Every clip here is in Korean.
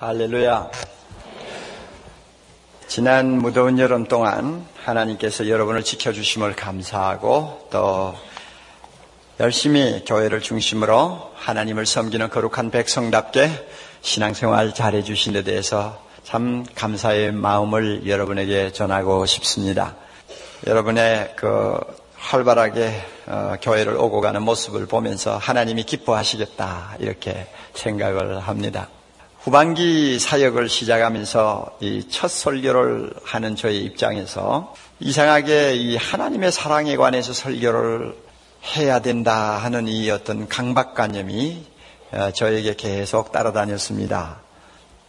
할렐루야. 지난 무더운 여름 동안 하나님께서 여러분을 지켜주심을 감사하고 또 열심히 교회를 중심으로 하나님을 섬기는 거룩한 백성답게 신앙생활 잘해주신 데 대해서 참 감사의 마음을 여러분에게 전하고 싶습니다. 여러분의 그 활발하게 어, 교회를 오고 가는 모습을 보면서 하나님이 기뻐하시겠다 이렇게 생각을 합니다. 후반기 사역을 시작하면서 이 첫 설교를 하는 저의 입장에서 이상하게 이 하나님의 사랑에 관해서 설교를 해야 된다 하는 이 어떤 강박관념이 어, 저에게 계속 따라다녔습니다.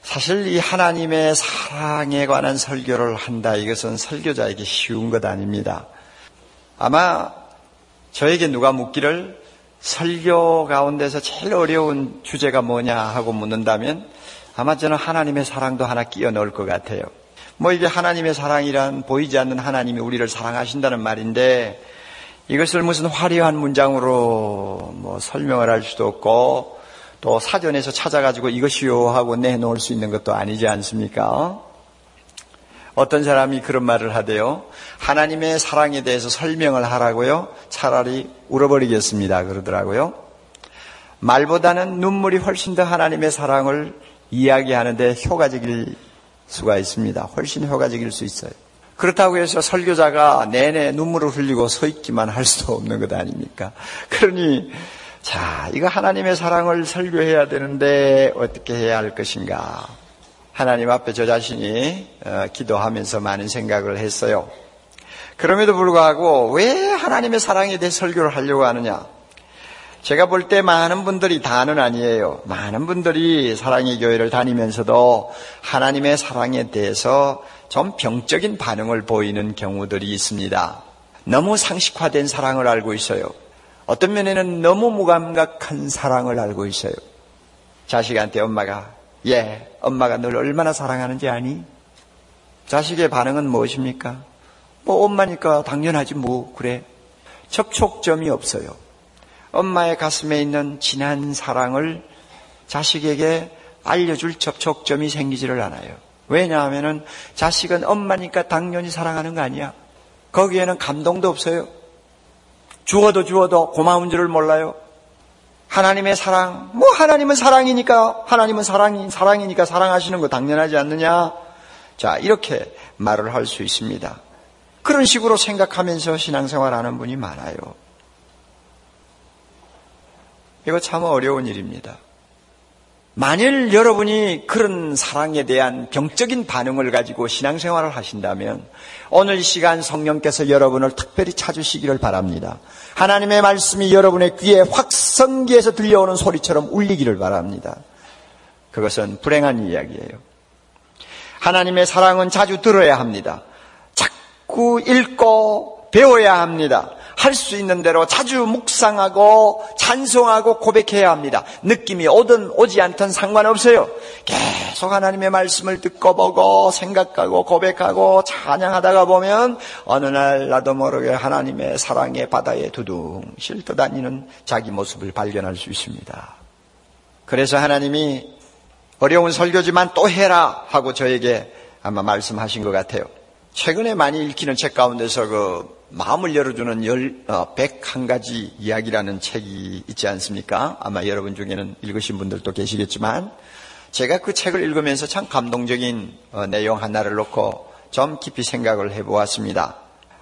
사실 이 하나님의 사랑에 관한 설교를 한다 이것은 설교자에게 쉬운 것 아닙니다. 아마 저에게 누가 묻기를 설교 가운데서 제일 어려운 주제가 뭐냐 하고 묻는다면 아마 저는 하나님의 사랑도 하나 끼워 넣을 것 같아요. 뭐 이게 하나님의 사랑이란 보이지 않는 하나님이 우리를 사랑하신다는 말인데 이것을 무슨 화려한 문장으로 뭐 설명을 할 수도 없고 또 사전에서 찾아가지고 이것이요 하고 내놓을 수 있는 것도 아니지 않습니까? 어떤 사람이 그런 말을 하대요. 하나님의 사랑에 대해서 설명을 하라고요? 차라리 울어버리겠습니다. 그러더라고요. 말보다는 눈물이 훨씬 더 하나님의 사랑을 이야기하는데 효과적일 수가 있습니다. 훨씬 효과적일 수 있어요. 그렇다고 해서 설교자가 내내 눈물을 흘리고 서 있기만 할 수도 없는 것 아닙니까? 그러니 자, 이거 하나님의 사랑을 설교해야 되는데 어떻게 해야 할 것인가? 하나님 앞에 저 자신이 어, 기도하면서 많은 생각을 했어요. 그럼에도 불구하고 왜 하나님의 사랑에 대해 설교를 하려고 하느냐? 제가 볼 때 많은 분들이 다는 아니에요. 많은 분들이 사랑의 교회를 다니면서도 하나님의 사랑에 대해서 좀 병적인 반응을 보이는 경우들이 있습니다. 너무 상식화된 사랑을 알고 있어요. 어떤 면에는 너무 무감각한 사랑을 알고 있어요. 자식한테 엄마가, 예, 엄마가 널 얼마나 사랑하는지 아니? 자식의 반응은 무엇입니까? 뭐 엄마니까 당연하지 뭐, 그래. 접촉점이 없어요. 엄마의 가슴에 있는 진한 사랑을 자식에게 알려줄 접촉점이 생기지를 않아요. 왜냐하면 자식은 엄마니까 당연히 사랑하는 거 아니야. 거기에는 감동도 없어요. 주어도 주어도 고마운 줄을 몰라요. 하나님의 사랑, 뭐 하나님은 사랑이니까, 하나님은 사랑이, 사랑이니까 사랑하시는 거 당연하지 않느냐? 자, 이렇게 말을 할 수 있습니다. 그런 식으로 생각하면서 신앙생활 하는 분이 많아요. 이거 참 어려운 일입니다. 만일 여러분이 그런 사랑에 대한 병적인 반응을 가지고 신앙생활을 하신다면 오늘 이 시간 성령께서 여러분을 특별히 찾으시기를 바랍니다. 하나님의 말씀이 여러분의 귀에 확성기에서 들려오는 소리처럼 울리기를 바랍니다. 그것은 불행한 이야기예요. 하나님의 사랑은 자주 들어야 합니다. 자꾸 읽고 배워야 합니다. 할 수 있는 대로 자주 묵상하고 찬송하고 고백해야 합니다. 느낌이 오든 오지 않든 상관없어요. 계속 하나님의 말씀을 듣고 보고 생각하고 고백하고 찬양하다가 보면 어느 날 나도 모르게 하나님의 사랑의 바다에 두둥 실떠 다니는 자기 모습을 발견할 수 있습니다. 그래서 하나님이 어려운 설교지만 또 해라 하고 저에게 아마 말씀하신 것 같아요. 최근에 많이 읽히는 책 가운데서 그 마음을 열어주는 열, 어, 101가지 이야기라는 책이 있지 않습니까? 아마 여러분 중에는 읽으신 분들도 계시겠지만, 제가 그 책을 읽으면서 참 감동적인 어, 내용 하나를 놓고 좀 깊이 생각을 해보았습니다.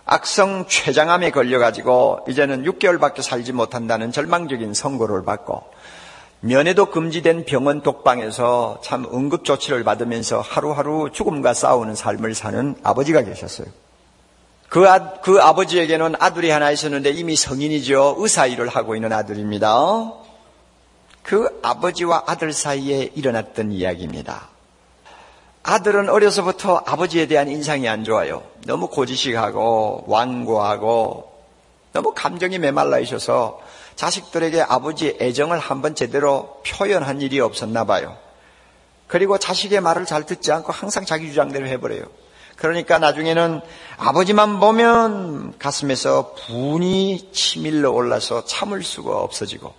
악성 췌장암에 걸려가지고 이제는 6개월밖에 살지 못한다는 절망적인 선고를 받고 면회도 금지된 병원 독방에서 참 응급조치를 받으면서 하루하루 죽음과 싸우는 삶을 사는 아버지가 계셨어요. 그, 아, 그 아버지에게는 아들이 하나 있었는데 이미 성인이죠. 의사 일을 하고 있는 아들입니다. 그 아버지와 아들 사이에 일어났던 이야기입니다. 아들은 어려서부터 아버지에 대한 인상이 안 좋아요. 너무 고지식하고 완고하고 너무 감정이 메말라 있어서 자식들에게 아버지의 애정을 한번 제대로 표현한 일이 없었나 봐요. 그리고 자식의 말을 잘 듣지 않고 항상 자기 주장대로 해버려요. 그러니까 나중에는 아버지만 보면 가슴에서 분이 치밀러 올라서 참을 수가 없어지고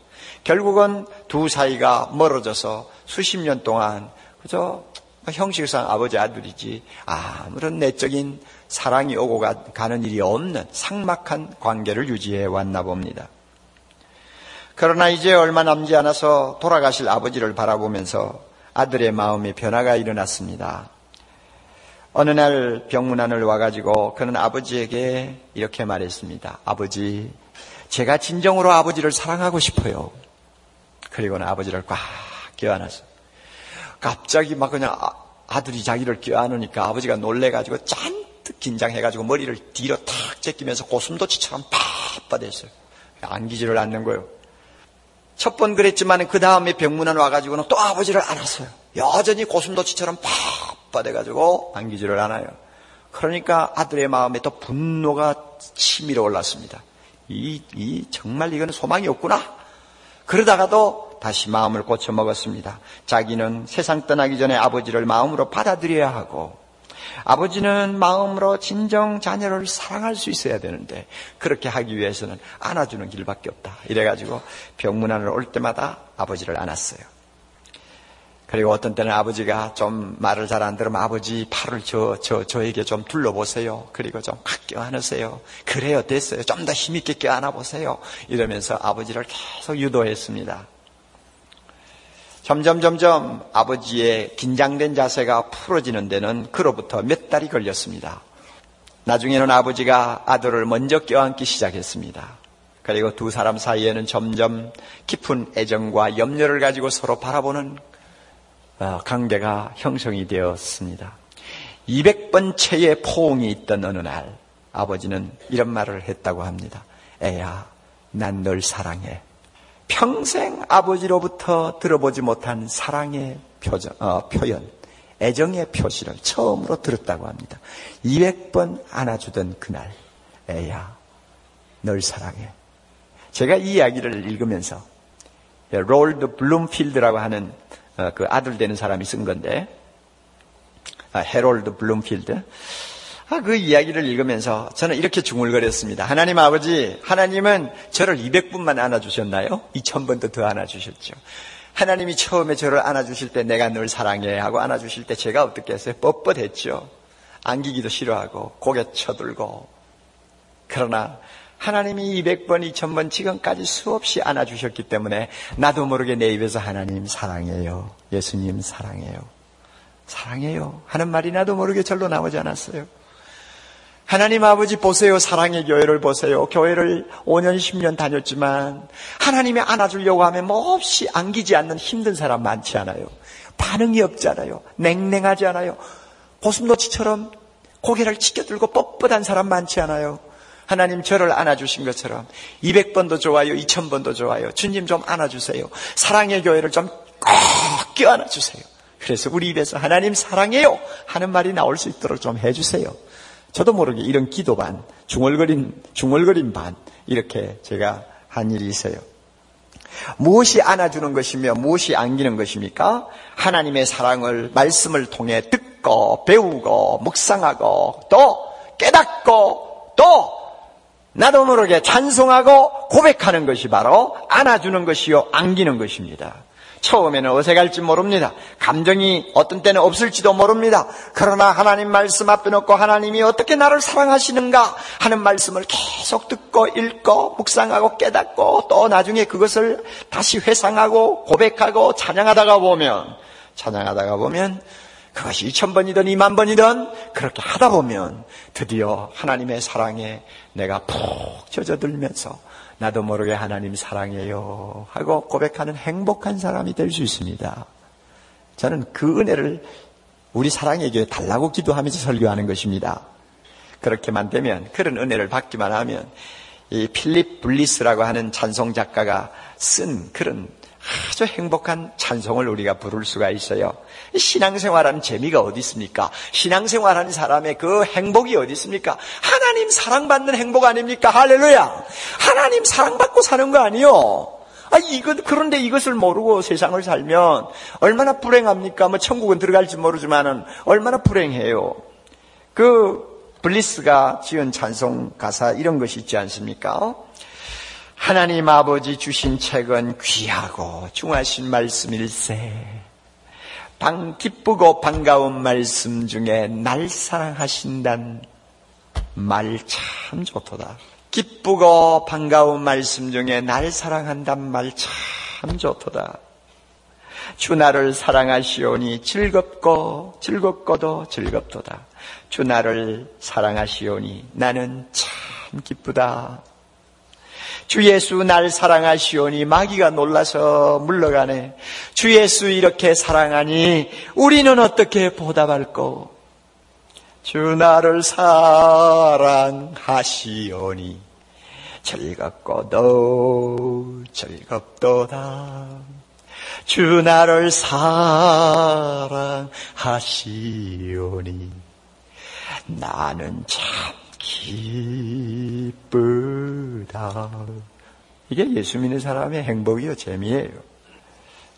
결국은 두 사이가 멀어져서 수십 년 동안 그저 형식상 아버지 아들이지 아무런 내적인 사랑이 오고 가, 는 일이 없는 상막한 관계를 유지해 왔나 봅니다. 그러나 이제 얼마 남지 않아서 돌아가실 아버지를 바라보면서 아들의 마음에 변화가 일어났습니다. 어느 날 병문안을 와가지고 그는 아버지에게 이렇게 말했습니다. 아버지, 제가 진정으로 아버지를 사랑하고 싶어요. 그리고는 아버지를 꽉 껴안았어. 갑자기 막 그냥 아, 들이 자기를 껴안으니까 아버지가 놀래가지고 잔뜩 긴장해가지고 머리를 뒤로 탁 제끼면서 고슴도치처럼 팍빠됐어요. 안기지를 않는 거예요. 첫 번 그랬지만 그 다음에 병문안 와가지고는 또 아버지를 안았어요. 여전히 고슴도치처럼 팍 빠돼가지고 안기지를 않아요. 그러니까 아들의 마음에 또 분노가 치밀어 올랐습니다. 이, 이, 정말 이건 소망이 없구나. 그러다가도 다시 마음을 고쳐 먹었습니다. 자기는 세상 떠나기 전에 아버지를 마음으로 받아들여야 하고 아버지는 마음으로 진정 자녀를 사랑할 수 있어야 되는데 그렇게 하기 위해서는 안아주는 길밖에 없다. 이래가지고 병문안을 올 때마다 아버지를 안았어요. 그리고 어떤 때는 아버지가 좀 말을 잘 안 들으면 아버지 팔을 저, 저, 저에게 좀 둘러보세요. 그리고 좀 깎여 안으세요. 그래요, 됐어요. 좀 더 힘있게 껴안아 보세요. 이러면서 아버지를 계속 유도했습니다. 점점 점점 아버지의 긴장된 자세가 풀어지는 데는 그로부터 몇 달이 걸렸습니다. 나중에는 아버지가 아들을 먼저 껴안기 시작했습니다. 그리고 두 사람 사이에는 점점 깊은 애정과 염려를 가지고 서로 바라보는 어, 관계가 형성이 되었습니다. 200번 채의 포옹이 있던 어느 날 아버지는 이런 말을 했다고 합니다. 애야, 난 널 사랑해. 평생 아버지로부터 들어보지 못한 사랑의 표정, 어, 표현, 애정의 표시를 처음으로 들었다고 합니다. 200번 안아주던 그날, 애야, 널 사랑해. 제가 이 이야기를 읽으면서 해롤드 블룸필드라고 하는 어, 그 아들 되는 사람이 쓴 건데, 아, 헤롤드 블룸필드. 아, 그 이야기를 읽으면서 저는 이렇게 중얼거렸습니다. 하나님 아버지, 하나님은 저를 200분만 안아주셨나요? 2000번도 더 안아주셨죠. 하나님이 처음에 저를 안아주실 때 내가 늘 사랑해 하고 안아주실 때 제가 어떻게 했어요? 뻣뻣했죠. 안기기도 싫어하고 고개 쳐들고. 그러나 하나님이 200번, 2000번 지금까지 수없이 안아주셨기 때문에 나도 모르게 내 입에서 하나님 사랑해요. 예수님 사랑해요. 사랑해요. 하는 말이 나도 모르게 절로 나오지 않았어요. 하나님 아버지 보세요. 사랑의 교회를 보세요. 교회를 5년, 10년 다녔지만 하나님이 안아주려고 하면 몹시 안기지 않는 힘든 사람 많지 않아요. 반응이 없잖아요. 냉랭하지 않아요. 고슴도치처럼 고개를 치켜들고 뻣뻣한 사람 많지 않아요. 하나님 저를 안아주신 것처럼 200번도 좋아요. 2000번도 좋아요. 주님 좀 안아주세요. 사랑의 교회를 좀 꼭 껴안아주세요. 그래서 우리 입에서 하나님 사랑해요 하는 말이 나올 수 있도록 좀 해주세요. 저도 모르게 이런 기도 반, 중얼거린, 중얼거린 반, 이렇게 제가 한 일이 있어요. 무엇이 안아주는 것이며 무엇이 안기는 것입니까? 하나님의 사랑을 말씀을 통해 듣고 배우고 묵상하고 또 깨닫고 또 나도 모르게 찬송하고 고백하는 것이 바로 안아주는 것이요 안기는 것입니다. 처음에는 어색할지 모릅니다. 감정이 어떤 때는 없을지도 모릅니다. 그러나 하나님 말씀 앞에 놓고 하나님이 어떻게 나를 사랑하시는가 하는 말씀을 계속 듣고 읽고 묵상하고 깨닫고 또 나중에 그것을 다시 회상하고 고백하고 찬양하다가 보면 찬양하다가 보면 그것이 2천번이든 2만 번이든 그렇게 하다 보면 드디어 하나님의 사랑에 내가 푹 젖어들면서 나도 모르게 하나님 사랑해요 하고 고백하는 행복한 사람이 될 수 있습니다. 저는 그 은혜를 우리 사랑에게 달라고 기도하면서 설교하는 것입니다. 그렇게만 되면 그런 은혜를 받기만 하면 이 필립 블리스라고 하는 찬송 작가가 쓴 그런 아주 행복한 찬송을 우리가 부를 수가 있어요. 신앙생활하는 재미가 어디 있습니까? 신앙생활하는 사람의 그 행복이 어디 있습니까? 하나님 사랑받는 행복 아닙니까? 할렐루야! 하나님 사랑받고 사는 거 아니요? 아, 이것, 그런데 이것을 모르고 세상을 살면 얼마나 불행합니까? 뭐 천국은 들어갈지 모르지만은 얼마나 불행해요. 그 블리스가 지은 찬송 가사 이런 것이 있지 않습니까? 하나님 아버지 주신 책은 귀하고 중하신 말씀일세. 방, 기쁘고 반가운 말씀 중에 날 사랑하신단 말 참 좋도다. 기쁘고 반가운 말씀 중에 날 사랑한단 말 참 좋도다. 주 나를 사랑하시오니 즐겁고 즐겁고도 즐겁도다. 주 나를 사랑하시오니 나는 참 기쁘다. 주 예수 날 사랑하시오니 마귀가 놀라서 물러가네. 주 예수 이렇게 사랑하니 우리는 어떻게 보답할꼬? 주 나를 사랑하시오니 즐겁고도 즐겁도다. 주 나를 사랑하시오니 나는 참 기쁘다. 이게 예수 믿는 사람의 행복이요, 재미예요.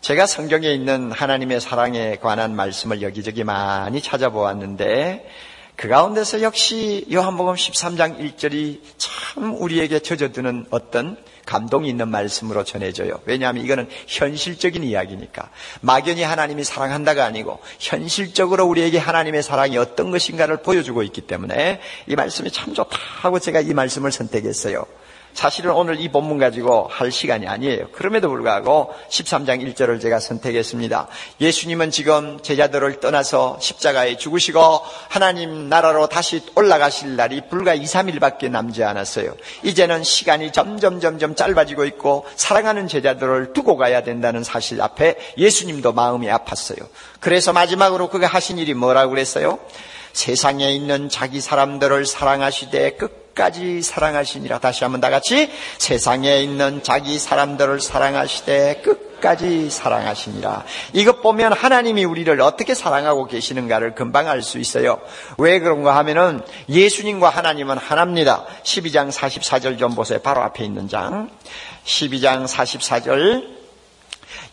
제가 성경에 있는 하나님의 사랑에 관한 말씀을 여기저기 많이 찾아보았는데, 그 가운데서 역시 요한복음 13장 1절이 참 우리에게 젖어드는 어떤 감동이 있는 말씀으로 전해져요. 왜냐하면 이거는 현실적인 이야기니까. 막연히 하나님이 사랑한다가 아니고 현실적으로 우리에게 하나님의 사랑이 어떤 것인가를 보여주고 있기 때문에 이 말씀이 참 좋다 하고 제가 이 말씀을 선택했어요. 사실은 오늘 이 본문 가지고 할 시간이 아니에요. 그럼에도 불구하고 13장 1절을 제가 선택했습니다. 예수님은 지금 제자들을 떠나서 십자가에 죽으시고 하나님 나라로 다시 올라가실 날이 불과 2, 3일밖에 남지 않았어요. 이제는 시간이 점점 점점 짧아지고 있고 사랑하는 제자들을 두고 가야 된다는 사실 앞에 예수님도 마음이 아팠어요. 그래서 마지막으로 그가 하신 일이 뭐라고 그랬어요? 세상에 있는 자기 사람들을 사랑하시되 끝 끝까지 사랑하시니라. 다시 한번 다 같이 세상에 있는 자기 사람들을 사랑하시되 끝까지 사랑하시니라. 이것 보면 하나님이 우리를 어떻게 사랑하고 계시는가를 금방 알 수 있어요. 왜 그런가 하면은 예수님과 하나님은 하나입니다. 12장 44절 좀 보세요. 바로 앞에 있는 장. 12장 44절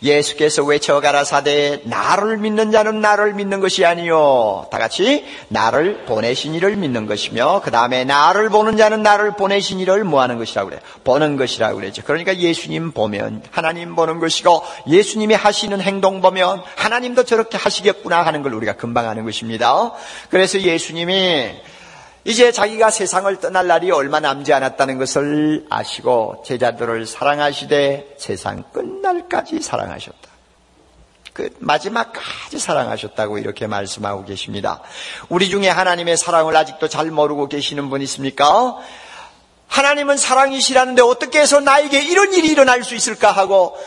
예수께서 외쳐 가라사대 나를 믿는 자는 나를 믿는 것이 아니요? 다 같이 나를 보내신 이를 믿는 것이며 그 다음에 나를 보는 자는 나를 보내신 이를 뭐하는 것이라고 그래요 보는 것이라고 그랬죠. 그러니까 예수님 보면 하나님 보는 것이고 예수님이 하시는 행동 보면 하나님도 저렇게 하시겠구나 하는 걸 우리가 금방 아는 것입니다. 그래서 예수님이 이제 자기가 세상을 떠날 날이 얼마 남지 않았다는 것을 아시고 제자들을 사랑하시되 세상 끝날까지 사랑하셨다. 그 마지막까지 사랑하셨다고 이렇게 말씀하고 계십니다. 우리 중에 하나님의 사랑을 아직도 잘 모르고 계시는 분 있습니까? 하나님은 사랑이시라는데 어떻게 해서 나에게 이런 일이 일어날 수 있을까 하고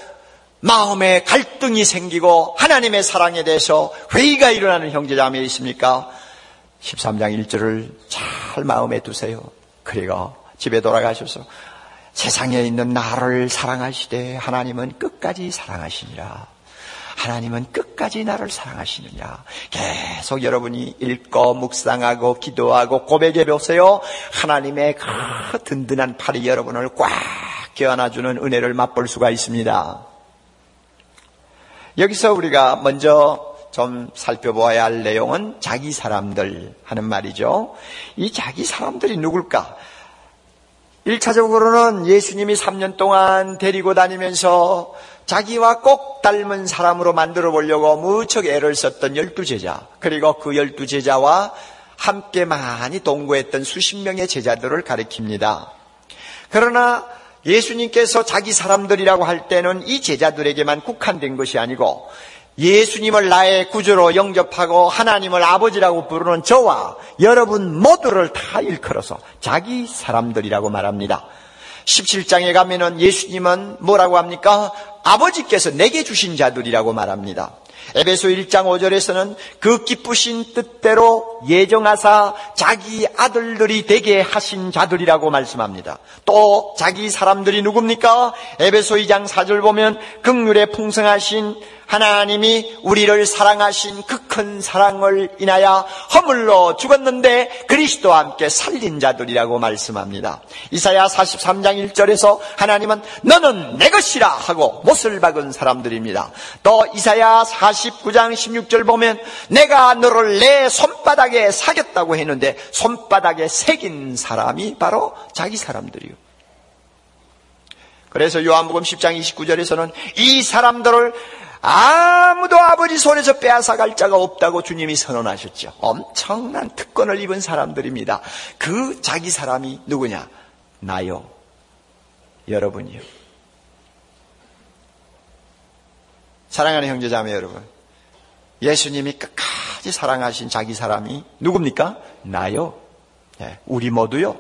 마음에 갈등이 생기고 하나님의 사랑에 대해서 회의가 일어나는 형제자매 있습니까? 13장 1절을 잘 마음에 두세요. 그리고 집에 돌아가셔서 세상에 있는 나를 사랑하시되 하나님은 끝까지 사랑하시니라. 하나님은 끝까지 나를 사랑하시느냐. 계속 여러분이 읽고 묵상하고 기도하고 고백해 보세요. 하나님의 그 든든한 팔이 여러분을 꽉 껴안아주는 은혜를 맛볼 수가 있습니다. 여기서 우리가 먼저 좀 살펴보아야 할 내용은 자기 사람들 하는 말이죠. 이 자기 사람들이 누굴까? 1차적으로는 예수님이 3년 동안 데리고 다니면서 자기와 꼭 닮은 사람으로 만들어 보려고 무척 애를 썼던 열두 제자, 그리고 그 열두 제자와 함께 많이 동거했던 수십 명의 제자들을 가리킵니다. 그러나 예수님께서 자기 사람들이라고 할 때는 이 제자들에게만 국한된 것이 아니고 예수님을 나의 구주로 영접하고 하나님을 아버지라고 부르는 저와 여러분 모두를 다 일컬어서 자기 사람들이라고 말합니다. 17장에 가면은 예수님은 뭐라고 합니까? 아버지께서 내게 주신 자들이라고 말합니다. 에베소 1장 5절에서는 그 기쁘신 뜻대로 예정하사 자기 아들들이 되게 하신 자들이라고 말씀합니다. 또 자기 사람들이 누굽니까? 에베소 2장 4절 보면 극률에 풍성하신 하나님이 우리를 사랑하신 그 큰 사랑을 인하여 허물로 죽었는데 그리스도와 함께 살린 자들이라고 말씀합니다. 이사야 43장 1절에서 하나님은 너는 내 것이라 하고 못을 박은 사람들입니다. 또 이사야 49장 16절 보면 내가 너를 내 손바닥에 사겼다고 했는데 손바닥에 새긴 사람이 바로 자기 사람들이요. 그래서 요한복음 10장 29절에서는 이 사람들을 아무도 아버지 손에서 빼앗아갈 자가 없다고 주님이 선언하셨죠. 엄청난 특권을 입은 사람들입니다. 그 자기 사람이 누구냐? 나요. 여러분이요. 사랑하는 형제자매 여러분. 예수님이 끝까지 사랑하신 자기 사람이 누굽니까? 나요. 네, 우리 모두요.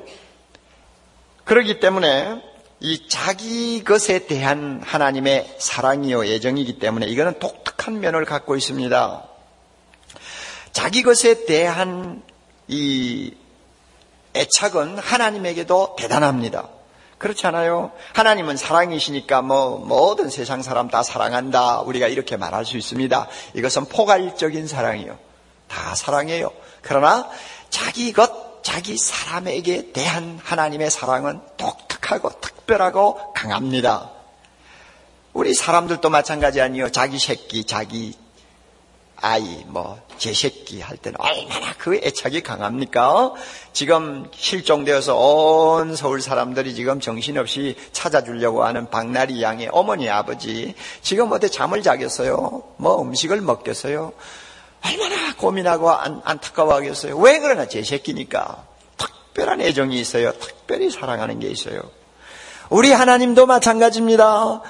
그렇기 때문에 이 자기 것에 대한 하나님의 사랑이요 애정이기 때문에 이거는 독특한 면을 갖고 있습니다. 자기 것에 대한 이 애착은 하나님에게도 대단합니다. 그렇지 않아요? 하나님은 사랑이시니까 뭐 모든 세상 사람 다 사랑한다. 우리가 이렇게 말할 수 있습니다. 이것은 포괄적인 사랑이요. 다 사랑해요. 그러나 자기 것, 자기 사람에게 대한 하나님의 사랑은 독특 하고 특별하고 강합니다. 우리 사람들도 마찬가지 아니요. 자기 새끼, 자기 아이, 뭐, 제 새끼 할 때는 얼마나 그 애착이 강합니까? 지금 실종되어서 온 서울 사람들이 지금 정신없이 찾아주려고 하는 박나리 양의 어머니, 아버지. 지금 어디 잠을 자겠어요? 뭐 음식을 먹겠어요? 얼마나 고민하고 안, 안타까워 하겠어요? 왜 그러나 제 새끼니까. 특별한 애정이 있어요. 특별히 사랑하는 게 있어요. 우리 하나님도 마찬가지입니다.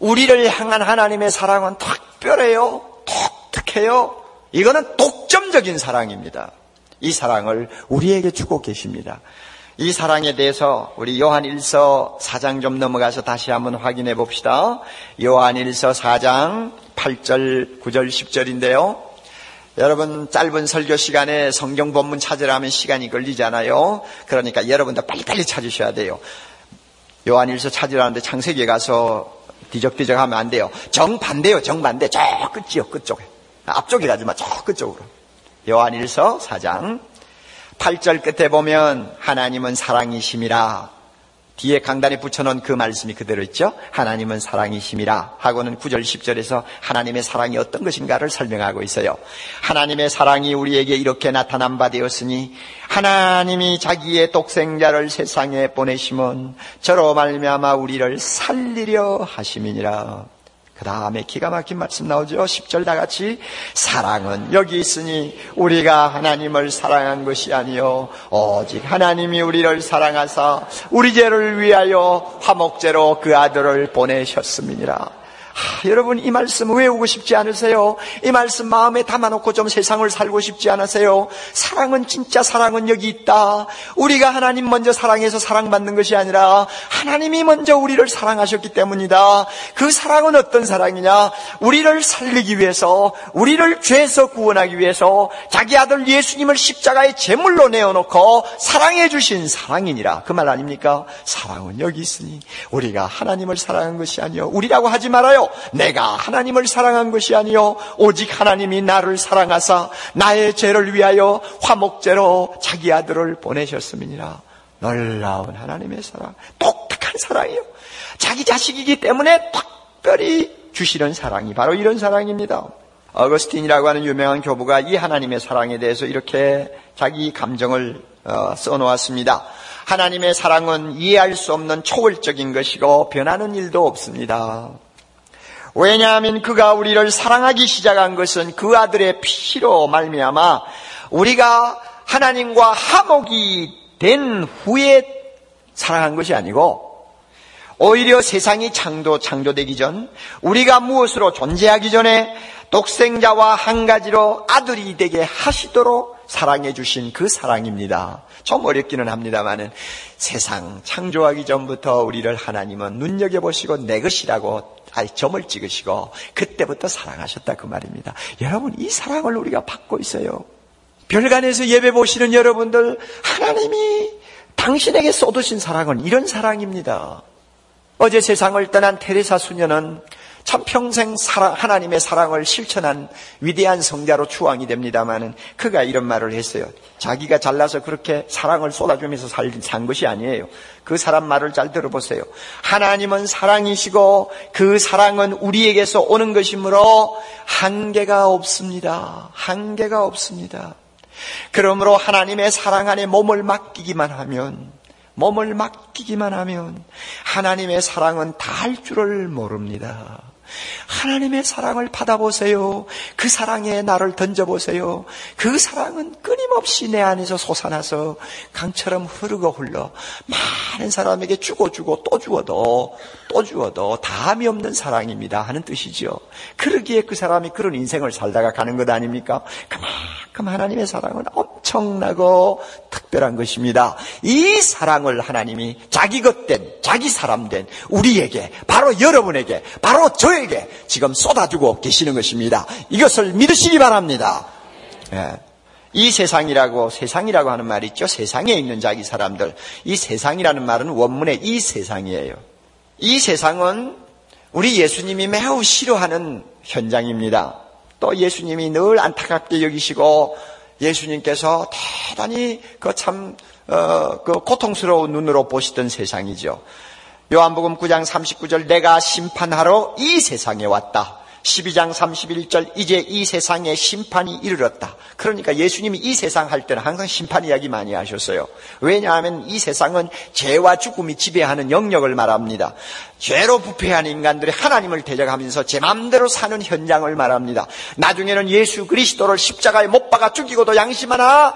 우리를 향한 하나님의 사랑은 특별해요. 독특해요. 이거는 독점적인 사랑입니다. 이 사랑을 우리에게 주고 계십니다. 이 사랑에 대해서 우리 요한 1서 4장 좀 넘어가서 다시 한번 확인해 봅시다. 요한 1서 4장 8절, 9절, 10절인데요. 여러분 짧은 설교 시간에 성경 본문 찾으라면 시간이 걸리잖아요. 그러니까 여러분도 빨리빨리 찾으셔야 돼요. 요한 1서 찾으라는데 창세기에 가서 뒤적뒤적 하면 안 돼요. 정반대요, 정반대. 저 끝이요, 끝쪽에. 앞쪽에 가지 마, 저 끝쪽으로. 요한일서 4장 8절 끝에 보면 하나님은 사랑이심이라 뒤에 강단에 붙여놓은 그 말씀이 그대로 있죠. 하나님은 사랑이심이라 하고는 9절 10절에서 하나님의 사랑이 어떤 것인가를 설명하고 있어요. 하나님의 사랑이 우리에게 이렇게 나타난 바 되었으니 하나님이 자기의 독생자를 세상에 보내심은 저로 말미암아 우리를 살리려 하심이니라. 그 다음에 기가 막힌 말씀 나오죠. 10절 다 같이 사랑은 여기 있으니 우리가 하나님을 사랑한 것이 아니요 오직 하나님이 우리를 사랑하사 우리 죄를 위하여 화목제로 그 아들을 보내셨음이니라. 하, 여러분 이 말씀 외우고 싶지 않으세요? 이 말씀 마음에 담아놓고 좀 세상을 살고 싶지 않으세요? 사랑은 진짜 사랑은 여기 있다. 우리가 하나님 먼저 사랑해서 사랑받는 것이 아니라 하나님이 먼저 우리를 사랑하셨기 때문이다. 그 사랑은 어떤 사랑이냐? 우리를 살리기 위해서 우리를 죄에서 구원하기 위해서 자기 아들 예수님을 십자가의 제물로 내어놓고 사랑해 주신 사랑이니라. 그 말 아닙니까? 사랑은 여기 있으니 우리가 하나님을 사랑한 것이 아니요 우리라고 하지 말아요. 내가 하나님을 사랑한 것이 아니요 오직 하나님이 나를 사랑하사 나의 죄를 위하여 화목제로 자기 아들을 보내셨음이니라. 놀라운 하나님의 사랑, 독특한 사랑이요. 자기 자식이기 때문에 특별히 주시는 사랑이 바로 이런 사랑입니다. 어거스틴이라고 하는 유명한 교부가 이 하나님의 사랑에 대해서 이렇게 자기 감정을 어, 써놓았습니다. 하나님의 사랑은 이해할 수 없는 초월적인 것이고 변하는 일도 없습니다. 왜냐하면 그가 우리를 사랑하기 시작한 것은 그 아들의 피로 말미암아 우리가 하나님과 화목이 된 후에 사랑한 것이 아니고 오히려 세상이 창조 창조되기 전 우리가 무엇으로 존재하기 전에 독생자와 한 가지로 아들이 되게 하시도록 사랑해 주신 그 사랑입니다. 좀 어렵기는 합니다만은 세상 창조하기 전부터 우리를 하나님은 눈여겨 보시고 내 것이라고 아이 점을 찍으시고 그때부터 사랑하셨다 그 말입니다. 여러분 이 사랑을 우리가 받고 있어요. 별관에서 예배 보시는 여러분들 하나님이 당신에게 쏟으신 사랑은 이런 사랑입니다. 어제 세상을 떠난 테레사 수녀는 참 평생 사랑, 하나님의 사랑을 실천한 위대한 성자로 추앙이 됩니다만은 그가 이런 말을 했어요. 자기가 잘나서 그렇게 사랑을 쏟아주면서 살, 산 것이 아니에요. 그 사람 말을 잘 들어보세요. 하나님은 사랑이시고 그 사랑은 우리에게서 오는 것이므로 한계가 없습니다. 한계가 없습니다. 그러므로 하나님의 사랑 안에 몸을 맡기기만 하면 몸을 맡기기만 하면 하나님의 사랑은 다 할 줄을 모릅니다. 하나님의 사랑을 받아보세요. 그 사랑에 나를 던져보세요. 그 사랑은 끊임없이 내 안에서 솟아나서 강처럼 흐르고 흘러 많은 사람에게 주고 주고 또 주어도 또 주어도 다함이 없는 사랑입니다 하는 뜻이죠. 그러기에 그 사람이 그런 인생을 살다가 가는 것 아닙니까? 그만큼 하나님의 사랑은 엄청나고 특별한 것입니다. 이 사랑을 하나님이 자기 것된 자기 사람 된 우리에게 바로 여러분에게 바로 저 에게 지금 쏟아주고 계시는 것입니다. 이것을 믿으시기 바랍니다. 예. 이 세상이라고 세상이라고 하는 말이 있죠. 세상에 있는 자기 사람들. 이 세상이라는 말은 원문의 이 세상이에요. 이 세상은 우리 예수님이 매우 싫어하는 현장입니다. 또 예수님이 늘 안타깝게 여기시고 예수님께서 대단히 그참 어, 그 고통스러운 눈으로 보시던 세상이죠. 요한복음 9장 39절 내가 심판하러 이 세상에 왔다. 12장 31절 이제 이 세상에 심판이 이르렀다. 그러니까 예수님이 이 세상 할 때는 항상 심판 이야기 많이 하셨어요. 왜냐하면 이 세상은 죄와 죽음이 지배하는 영역을 말합니다. 죄로 부패한 인간들이 하나님을 대적하면서 제 마음대로 사는 현장을 말합니다. 나중에는 예수 그리스도를 십자가에 못 박아 죽이고도 양심 하나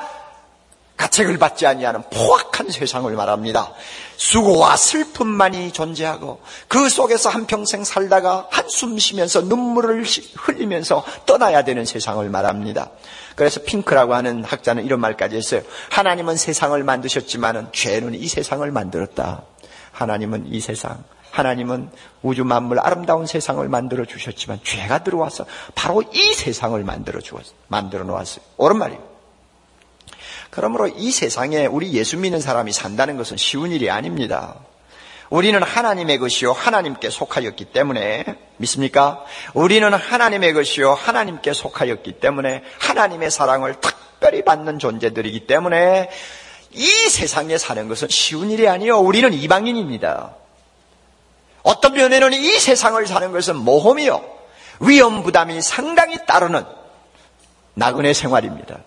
가책을 받지 아니하는 포악한 세상을 말합니다. 수고와 슬픔만이 존재하고 그 속에서 한평생 살다가 한숨 쉬면서 눈물을 흘리면서 떠나야 되는 세상을 말합니다. 그래서 핑크라고 하는 학자는 이런 말까지 했어요. 하나님은 세상을 만드셨지만 죄는 이 세상을 만들었다. 하나님은 이 세상, 하나님은 우주 만물 아름다운 세상을 만들어 주셨지만 죄가 들어와서 바로 이 세상을 만들어 주었, 만들어 놓았어요. 옳은 말이에요. 그러므로 이 세상에 우리 예수 믿는 사람이 산다는 것은 쉬운 일이 아닙니다. 우리는 하나님의 것이요 하나님께 속하였기 때문에 믿습니까? 우리는 하나님의 것이요 하나님께 속하였기 때문에 하나님의 사랑을 특별히 받는 존재들이기 때문에 이 세상에 사는 것은 쉬운 일이 아니요 우리는 이방인입니다. 어떤 면에는 이 세상을 사는 것은 모험이요 위험 부담이 상당히 따르는 나그네 생활입니다.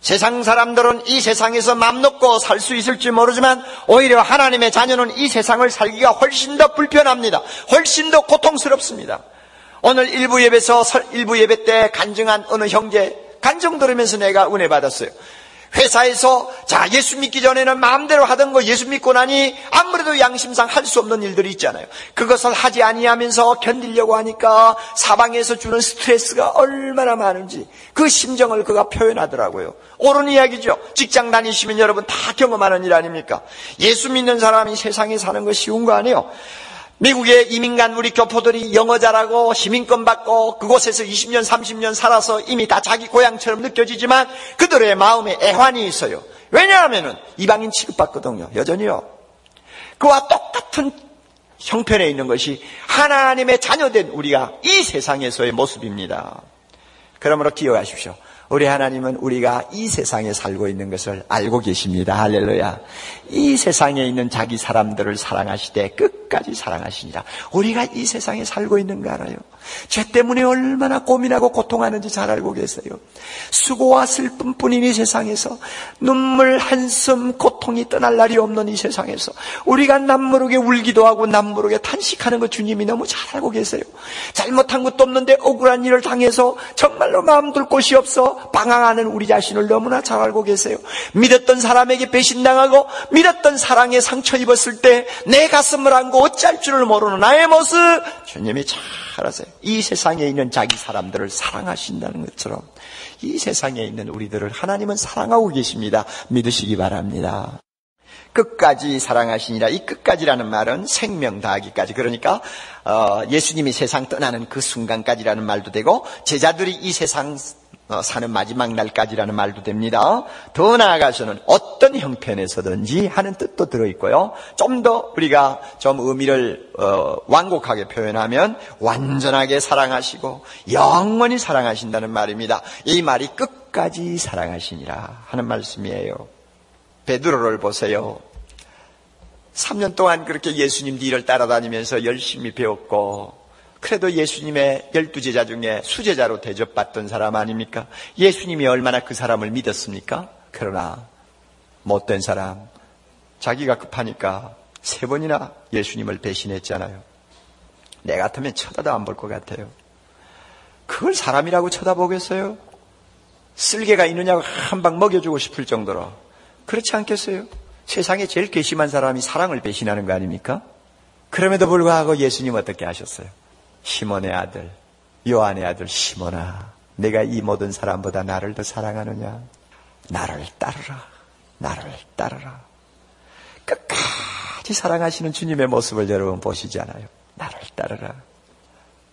세상 사람들은 이 세상에서 맘 놓고 살 수 있을지 모르지만 오히려 하나님의 자녀는 이 세상을 살기가 훨씬 더 불편합니다. 훨씬 더 고통스럽습니다. 오늘 일부 예배에서 일부 예배 때 간증한 어느 형제 간증 들으면서 내가 은혜 받았어요. 회사에서 자 예수 믿기 전에는 마음대로 하던 거 예수 믿고 나니 아무래도 양심상 할 수 없는 일들이 있잖아요. 그것을 하지 아니하면서 견디려고 하니까 사방에서 주는 스트레스가 얼마나 많은지 그 심정을 그가 표현하더라고요. 옳은 이야기죠. 직장 다니시면 여러분 다 경험하는 일 아닙니까? 예수 믿는 사람이 세상에 사는 거 쉬운 거 아니에요. 미국의 이민간 우리 교포들이 영어 잘하고 시민권 받고 그곳에서 20년, 30년 살아서 이미 다 자기 고향처럼 느껴지지만 그들의 마음에 애환이 있어요. 왜냐하면 이방인 취급받거든요. 여전히요. 그와 똑같은 형편에 있는 것이 하나님의 자녀된 우리가 이 세상에서의 모습입니다. 그러므로 기억하십시오. 우리 하나님은 우리가 이 세상에 살고 있는 것을 알고 계십니다. 할렐루야. 이 세상에 있는 자기 사람들을 사랑하시되 끝까지 사랑하시니라. 우리가 이 세상에 살고 있는 거 알아요? 죄 때문에 얼마나 고민하고 고통하는지 잘 알고 계세요. 수고와 슬픔뿐인 이 세상에서 눈물, 한숨, 고통이 떠날 날이 없는 이 세상에서 우리가 남모르게 울기도 하고 남모르게 탄식하는 것 주님이 너무 잘 알고 계세요. 잘못한 것도 없는데 억울한 일을 당해서 정말로 마음 둘 곳이 없어 방황하는 우리 자신을 너무나 잘 알고 계세요. 믿었던 사람에게 배신당하고 믿었던 사랑에 상처 입었을 때 내 가슴을 안고 어찌할 줄을 모르는 나의 모습 주님이 잘 아세요. 이 세상에 있는 자기 사람들을 사랑하신다는 것처럼 이 세상에 있는 우리들을 하나님은 사랑하고 계십니다. 믿으시기 바랍니다. 끝까지 사랑하시니라. 이 끝까지라는 말은 생명 다하기까지. 그러니까 어, 예수님이 세상 떠나는 그 순간까지라는 말도 되고 제자들이 이 세상 어, 사는 마지막 날까지라는 말도 됩니다. 더 나아가서는 어떤 형편에서든지 하는 뜻도 들어있고요. 좀 더 우리가 좀 의미를 어, 완곡하게 표현하면 완전하게 사랑하시고 영원히 사랑하신다는 말입니다. 이 말이 끝까지 사랑하시니라 하는 말씀이에요. 베드로를 보세요. 3년 동안 그렇게 예수님 뒤를 따라다니면서 열심히 배웠고 그래도 예수님의 열두 제자 중에 수제자로 대접받던 사람 아닙니까? 예수님이 얼마나 그 사람을 믿었습니까? 그러나 못된 사람, 자기가 급하니까 세 번이나 예수님을 배신했잖아요. 내 같으면 쳐다도 안 볼 것 같아요. 그걸 사람이라고 쳐다보겠어요? 쓸개가 있느냐고 한 방 먹여주고 싶을 정도로. 그렇지 않겠어요? 세상에 제일 괘씸한 사람이 사랑을 배신하는 거 아닙니까? 그럼에도 불구하고 예수님 어떻게 하셨어요? 시몬의 아들, 요한의 아들 시몬아, 내가 이 모든 사람보다 나를 더 사랑하느냐? 나를 따르라. 나를 따르라. 끝까지 사랑하시는 주님의 모습을 여러분 보시지 않아요? 나를 따르라.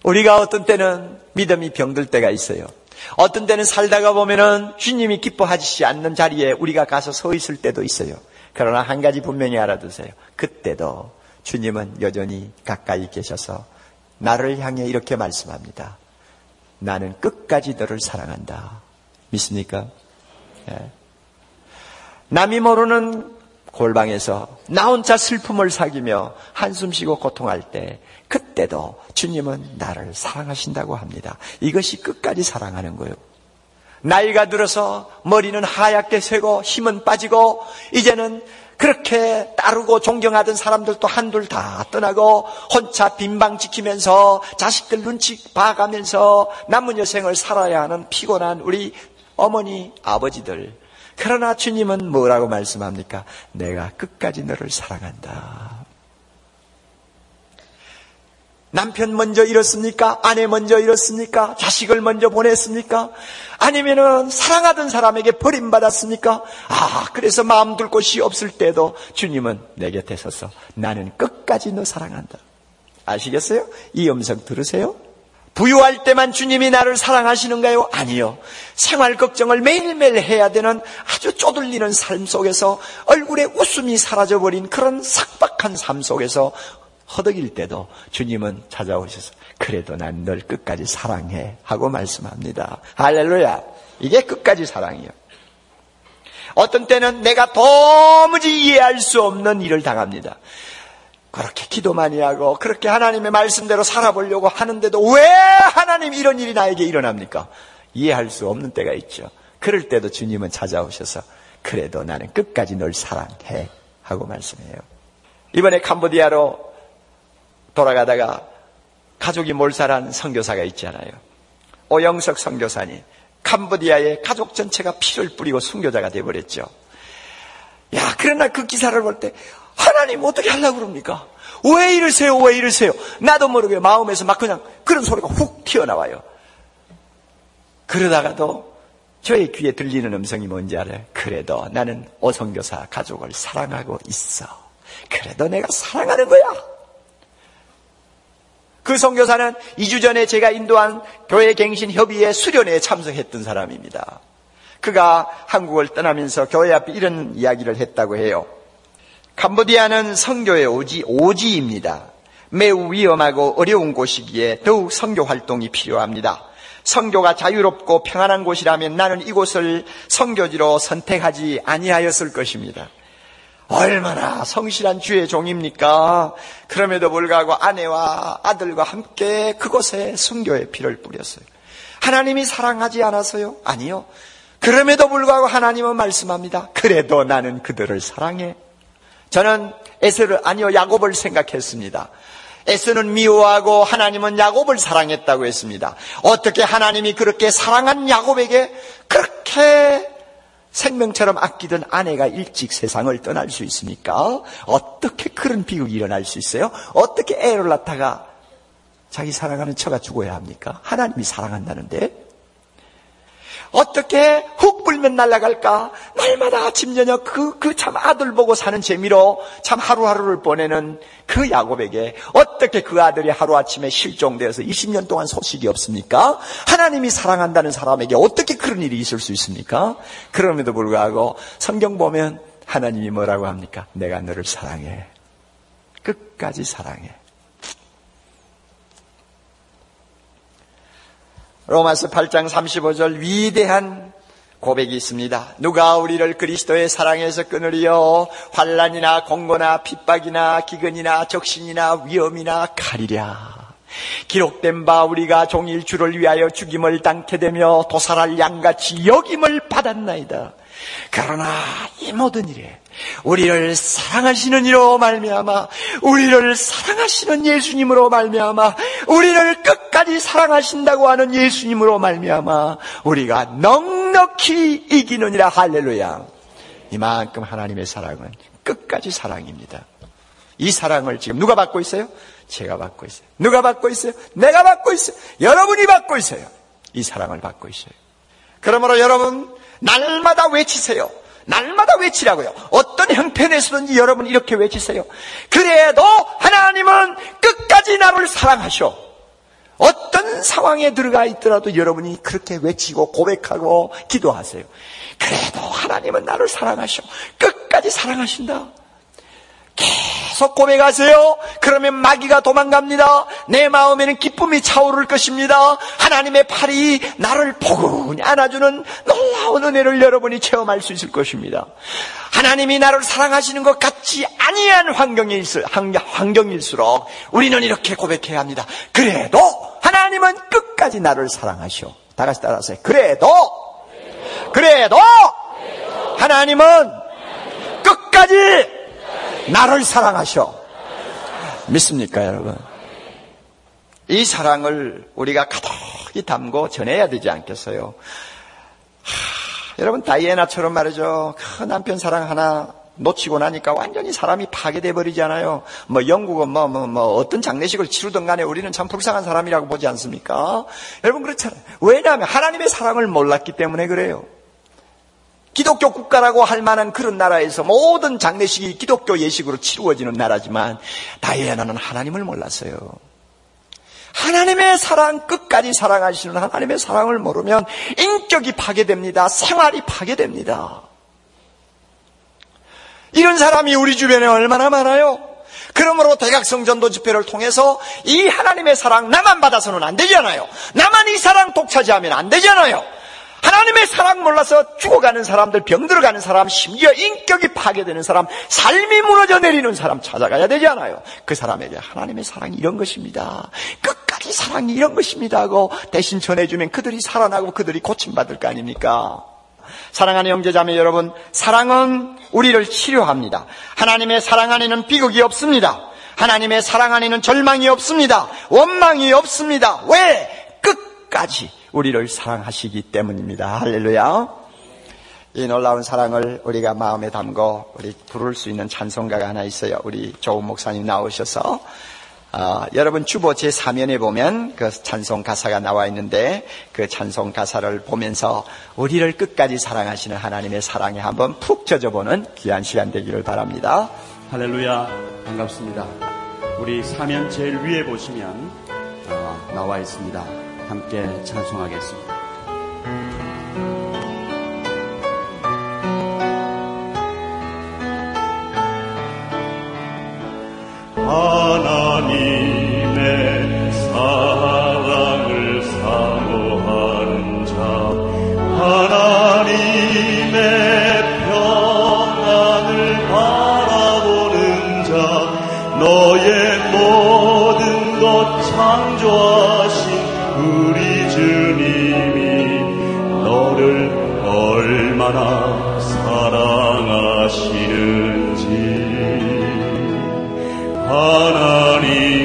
우리가 어떤 때는 믿음이 병들 때가 있어요. 어떤 때는 살다가 보면은 주님이 기뻐하시지 않는 자리에 우리가 가서 서 있을 때도 있어요. 그러나 한 가지 분명히 알아두세요. 그때도 주님은 여전히 가까이 계셔서 나를 향해 이렇게 말씀합니다. 나는 끝까지 너를 사랑한다. 믿습니까? 예. 남이 모르는 골방에서 나 혼자 슬픔을 사귀며 한숨 쉬고 고통할 때 그때도 주님은 나를 사랑하신다고 합니다. 이것이 끝까지 사랑하는 거예요. 나이가 들어서 머리는 하얗게 새고 힘은 빠지고 이제는 그렇게 따르고 존경하던 사람들도 한둘 다 떠나고 혼자 빈방 지키면서 자식들 눈치 봐가면서 남은 여생을 살아야 하는 피곤한 우리 어머니, 아버지들. 그러나 주님은 뭐라고 말씀합니까? 내가 끝까지 너를 사랑한다. 남편 먼저 잃었습니까? 아내 먼저 잃었습니까? 자식을 먼저 보냈습니까? 아니면은 사랑하던 사람에게 버림받았습니까? 아, 그래서 마음 둘 곳이 없을 때도 주님은 내 곁에 서서 나는 끝까지 너 사랑한다. 아시겠어요? 이 음성 들으세요? 부유할 때만 주님이 나를 사랑하시는가요? 아니요. 생활 걱정을 매일매일 해야 되는 아주 쪼들리는 삶 속에서 얼굴에 웃음이 사라져버린 그런 삭박한 삶 속에서 허덕일 때도 주님은 찾아오셔서 그래도 난 널 끝까지 사랑해 하고 말씀합니다. 할렐루야. 이게 끝까지 사랑이요. 어떤 때는 내가 도무지 이해할 수 없는 일을 당합니다. 그렇게 기도 많이 하고 그렇게 하나님의 말씀대로 살아보려고 하는데도 왜 하나님 이런 일이 나에게 일어납니까? 이해할 수 없는 때가 있죠. 그럴 때도 주님은 찾아오셔서 그래도 나는 끝까지 널 사랑해 하고 말씀해요. 이번에 캄보디아로 돌아가다가 가족이 몰살한 선교사가 있잖아요. 오영석 선교사님. 캄보디아의 가족 전체가 피를 뿌리고 순교자가 되어버렸죠. 야, 그러나 그 기사를 볼 때, 하나님 어떻게 하려고 그럽니까? 왜 이러세요? 왜 이러세요? 나도 모르게 마음에서 막 그냥 그런 소리가 훅 튀어나와요. 그러다가도 저의 귀에 들리는 음성이 뭔지 알아요? 그래도 나는 오성교사 가족을 사랑하고 있어. 그래도 내가 사랑하는 거야. 그 선교사는 2주 전에 제가 인도한 교회 갱신 협의회 수련회에 참석했던 사람입니다. 그가 한국을 떠나면서 교회 앞에 이런 이야기를 했다고 해요. 캄보디아는 성교의 오지, 오지입니다. 매우 위험하고 어려운 곳이기에 더욱 성교 활동이 필요합니다. 성교가 자유롭고 평안한 곳이라면 나는 이곳을 성교지로 선택하지 아니하였을 것입니다. 얼마나 성실한 주의 종입니까? 그럼에도 불구하고 아내와 아들과 함께 그곳에 순교의 피를 뿌렸어요. 하나님이 사랑하지 않아서요? 아니요. 그럼에도 불구하고 하나님은 말씀합니다. 그래도 나는 그들을 사랑해. 저는 에스를 아니요 야곱을 생각했습니다. 에스는 미워하고 하나님은 야곱을 사랑했다고 했습니다. 어떻게 하나님이 그렇게 사랑한 야곱에게 그렇게 생명처럼 아끼던 아내가 일찍 세상을 떠날 수 있습니까? 어떻게 그런 비극이 일어날 수 있어요? 어떻게 낳다가 자기 사랑하는 처가 죽어야 합니까? 하나님이 사랑한다는데 어떻게 훅 불면 날아갈까? 날마다 아침 저녁 그, 그 참 아들 보고 사는 재미로 참 하루하루를 보내는 그 야곱에게 어떻게 그 아들이 하루아침에 실종되어서 20년 동안 소식이 없습니까? 하나님이 사랑한다는 사람에게 어떻게 그런 일이 있을 수 있습니까? 그럼에도 불구하고 성경 보면 하나님이 뭐라고 합니까? 내가 너를 사랑해. 끝까지 사랑해. 로마서 8장 35절 위대한 고백이 있습니다. 누가 우리를 그리스도의 사랑에서 끊으리요? 환란이나 공고나 핍박이나 기근이나 적신이나 위험이나 칼이랴. 기록된 바 우리가 종일 주를 위하여 죽임을 당케 되며 도살할 양같이 여김을 받았나이다. 그러나 이 모든 일에 우리를 사랑하시는 이로 말미암아 우리를 사랑하시는 예수님으로 말미암아 우리를 끝까지 사랑하신다고 하는 예수님으로 말미암아 우리가 넉넉히 이기느니라 할렐루야. 이만큼 하나님의 사랑은 끝까지 사랑입니다. 이 사랑을 지금 누가 받고 있어요? 제가 받고 있어요. 누가 받고 있어요? 내가 받고 있어요. 여러분이 받고 있어요. 이 사랑을 받고 있어요. 그러므로 여러분 날마다 외치세요. 날마다 외치라고요. 어떤 형편에서든지 여러분 이렇게 외치세요. 그래도 하나님은 끝까지 나를 사랑하셔. 어떤 상황에 들어가 있더라도 여러분이 그렇게 외치고 고백하고 기도하세요. 그래도 하나님은 나를 사랑하셔. 끝까지 사랑하신다. 계속 고백하세요. 그러면 마귀가 도망갑니다. 내 마음에는 기쁨이 차오를 것입니다. 하나님의 팔이 나를 포근히 안아주는 놀라운 은혜를 여러분이 체험할 수 있을 것입니다. 하나님이 나를 사랑하시는 것 같지 아니한 환경일수, 환경일수록 우리는 이렇게 고백해야 합니다. 그래도 하나님은 끝까지 나를 사랑하시오. 다 같이 따라하세요. 그래도, 그래도 하나님은 끝까지 나를 사랑하셔. 믿습니까, 여러분? 이 사랑을 우리가 가득히 담고 전해야 되지 않겠어요? 하, 여러분, 다이애나처럼 말이죠. 그 남편 사랑 하나 놓치고 나니까 완전히 사람이 파괴돼 버리잖아요. 뭐 영국은 뭐, 뭐, 뭐 어떤 장례식을 치르든 간에 우리는 참 불쌍한 사람이라고 보지 않습니까? 여러분 그렇잖아요. 왜냐하면 하나님의 사랑을 몰랐기 때문에 그래요. 기독교 국가라고 할 만한 그런 나라에서 모든 장례식이 기독교 예식으로 치루어지는 나라지만 다이애나는 하나님을 몰랐어요. 하나님의 사랑 끝까지 사랑하시는 하나님의 사랑을 모르면 인격이 파괴됩니다. 생활이 파괴됩니다. 이런 사람이 우리 주변에 얼마나 많아요? 그러므로 대각성 전도 집회를 통해서 이 하나님의 사랑 나만 받아서는 안 되잖아요. 나만 이 사랑 독차지하면 안 되잖아요. 하나님의 사랑 몰라서 죽어가는 사람들, 병들어가는 사람, 심지어 인격이 파괴되는 사람, 삶이 무너져 내리는 사람 찾아가야 되지 않아요? 그 사람에게 하나님의 사랑이 이런 것입니다. 끝까지 사랑이 이런 것입니다 하고 대신 전해주면 그들이 살아나고 그들이 고침받을 거 아닙니까? 사랑하는 형제자매 여러분, 사랑은 우리를 치료합니다. 하나님의 사랑 안에는 비극이 없습니다. 하나님의 사랑 안에는 절망이 없습니다. 원망이 없습니다. 왜? 끝까지 우리를 사랑하시기 때문입니다. 할렐루야. 이 놀라운 사랑을 우리가 마음에 담고 우리 부를 수 있는 찬송가가 하나 있어요. 우리 조은 목사님 나오셔서 어, 여러분 주보 제3면에 보면 그 찬송 가사가 나와 있는데 그 찬송 가사를 보면서 우리를 끝까지 사랑하시는 하나님의 사랑에 한번 푹 젖어보는 귀한 시간 되기를 바랍니다. 할렐루야 반갑습니다. 우리 사면 제일 위에 보시면 어, 나와 있습니다. 함께 찬송하겠습니다. 하나님의 사랑을 사모하는 자 하나님의 평안을 바라보는 자 너의 모든 것 창조하신 나라 사랑하시는지. 하나님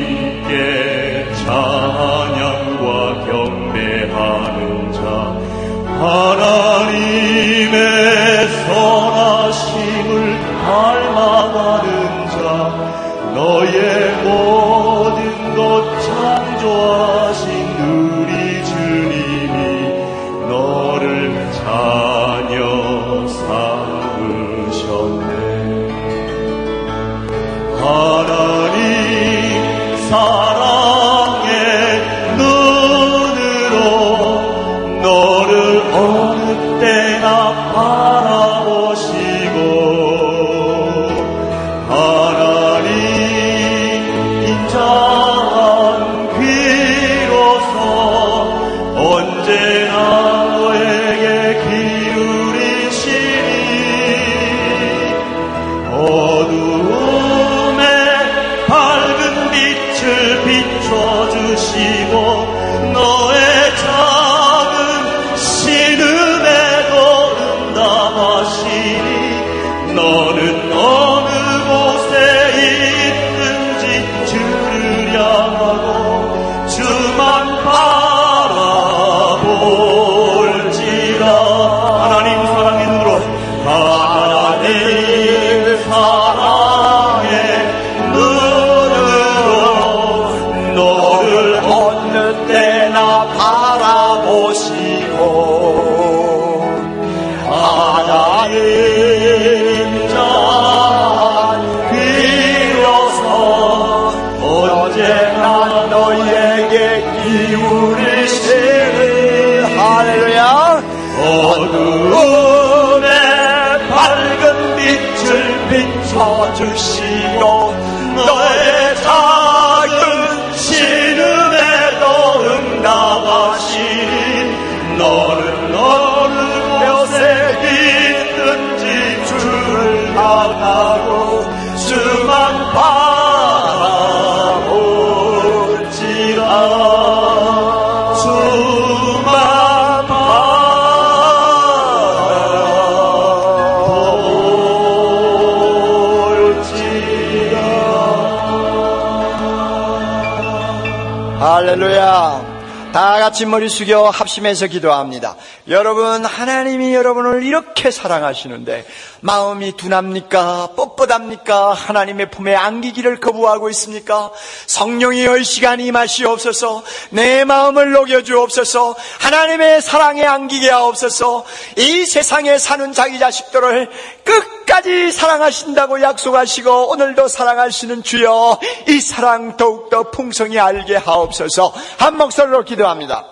할렐루야. 다 같이 머리 숙여 합심해서 기도합니다. 여러분, 하나님이 여러분을 이렇게 사랑하시는데, 마음이 둔합니까? 뻣뻣합니까? 하나님의 품에 안기기를 거부하고 있습니까? 성령이여 이 시간이 임하시옵소서, 내 마음을 녹여주옵소서, 하나님의 사랑에 안기게 하옵소서, 이 세상에 사는 자기 자식들을 끝 까지 사랑하신다고 약속하시고, 오늘도 사랑하시는 주여, 이 사랑 더욱더 풍성히 알게 하옵소서, 한 목소리로 기도합니다.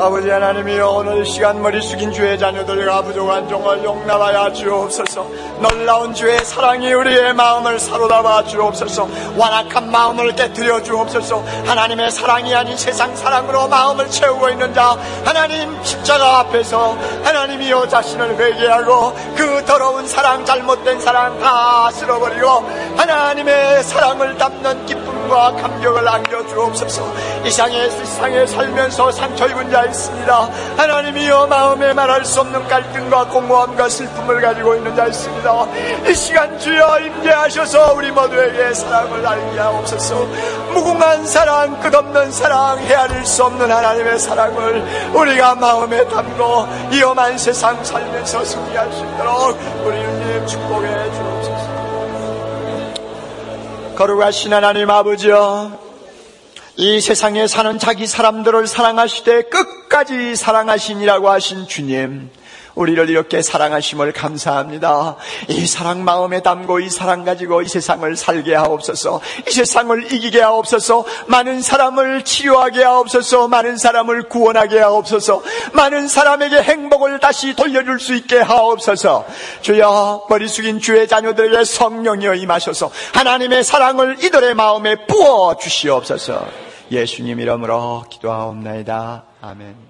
아버지 하나님이여 오늘 시간 머리 숙인 주의 자녀들과 부족한 종을 용납하여 주옵소서. 놀라운 주의 사랑이 우리의 마음을 사로잡아 주옵소서. 완악한 마음을 깨뜨려 주옵소서. 하나님의 사랑이 아닌 세상 사랑으로 마음을 채우고 있는 자 하나님 십자가 앞에서 하나님이여 자신을 회개하고 그 더러운 사랑 잘못된 사랑 다 쓸어버리고 하나님의 사랑을 담는 기쁨 과 감격을 안겨 주옵소서 이 세상에, 세상에 살면서 상처 입은 자 있습니다. 하나님이여 마음에 말할 수 없는 갈등과 공허함과 슬픔을 가지고 있는 자 있습니다. 이 시간 주여 임재하셔서 우리 모두에게 사랑을 알게 하옵소서. 무궁한 사랑, 끝없는 사랑, 헤아릴 수 없는 하나님의 사랑을 우리가 마음에 담고 위험한 세상 살면서 승리할 수 있도록 우리 주님 축복해 주옵소서. 거룩하신 하나님 아버지여 이 세상에 사는 자기 사람들을 사랑하시되 끝까지 사랑하시니라고 하신 주님. 우리를 이렇게 사랑하심을 감사합니다. 이 사랑 마음에 담고 이 사랑 가지고 이 세상을 살게 하옵소서. 이 세상을 이기게 하옵소서. 많은 사람을 치유하게 하옵소서. 많은 사람을 구원하게 하옵소서. 많은 사람에게 행복을 다시 돌려줄 수 있게 하옵소서. 주여 머리 숙인 주의 자녀들에게 성령이여 임하셔서 하나님의 사랑을 이들의 마음에 부어 주시옵소서. 예수님 이름으로 기도하옵나이다. 아멘.